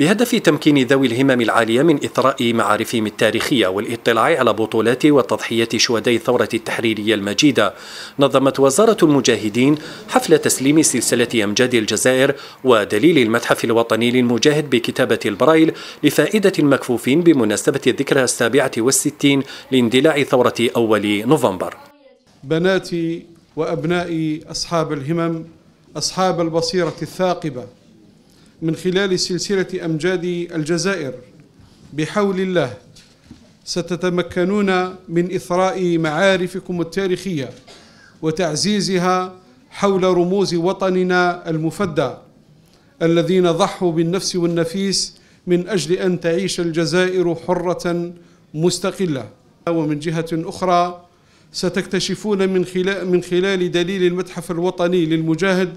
بهدف تمكين ذوي الهمم العالية من إثراء معارفهم التاريخية والاطلاع على بطولات وتضحيات شهداء الثورة التحريرية المجيدة نظمت وزارة المجاهدين حفل تسليم سلسلة أمجاد الجزائر ودليل المتحف الوطني للمجاهد بكتابة البرايل لفائدة المكفوفين بمناسبة الذكرى السابعة والستين لاندلاع ثورة أول نوفمبر. بناتي وأبنائي أصحاب الهمم أصحاب البصيرة الثاقبة من خلال سلسلة أمجاد الجزائر. بحول الله ستتمكنون من إثراء معارفكم التاريخية وتعزيزها حول رموز وطننا المفدى الذين ضحوا بالنفس والنفيس من أجل أن تعيش الجزائر حرة مستقلة. ومن جهة أخرى ستكتشفون من خلال, من خلال دليل المتحف الوطني للمجاهد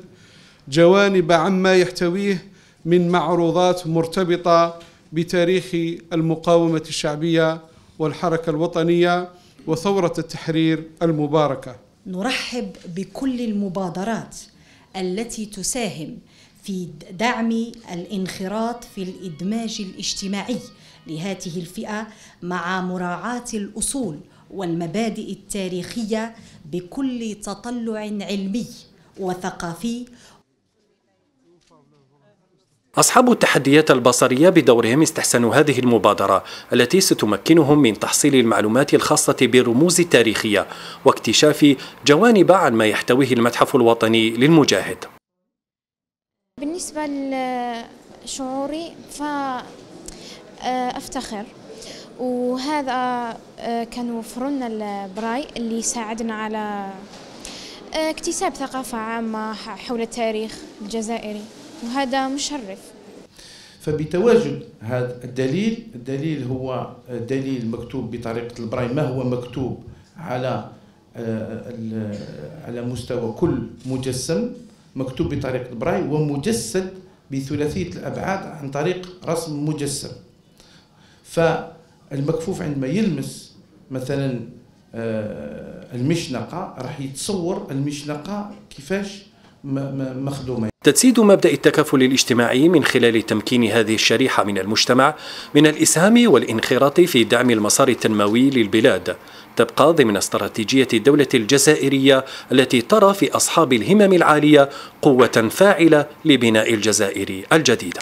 جوانب عما يحتويه من معروضات مرتبطة بتاريخ المقاومة الشعبية والحركة الوطنية وثورة التحرير المباركة. نرحب بكل المبادرات التي تساهم في دعم الانخراط في الإدماج الاجتماعي لهذه الفئة مع مراعاة الأصول والمبادئ التاريخية بكل تطلع علمي وثقافي أصحاب التحديات البصرية بدورهم استحسنوا هذه المبادرة التي ستمكنهم من تحصيل المعلومات الخاصة بالرموز التاريخية واكتشاف جوانب عن ما يحتويه المتحف الوطني للمجاهد. بالنسبة لشعوري فأفتخر. وهذا كانوا فرنا البراي اللي ساعدنا على اكتساب ثقافة عامة حول التاريخ الجزائري وهذا مشرف. فبتواجد هذا الدليل الدليل هو دليل مكتوب بطريقة البراي ما هو مكتوب على آه، على مستوى كل مجسم؟ مكتوب بطريقة البراي ومجسد بثلاثية الأبعاد عن طريق رسم مجسم. فالمكفوف عندما يلمس مثلا آه، المشنقة راح يتصور المشنقة كيفاش مخدومة. تجسيد مبدأ التكافل الاجتماعي من خلال تمكين هذه الشريحة من المجتمع من الإسهام والانخراط في دعم المسار التنموي للبلاد. تبقى ضمن استراتيجية الدولة الجزائرية التي ترى في أصحاب الهمم العالية قوة فاعلة لبناء الجزائر الجديدة.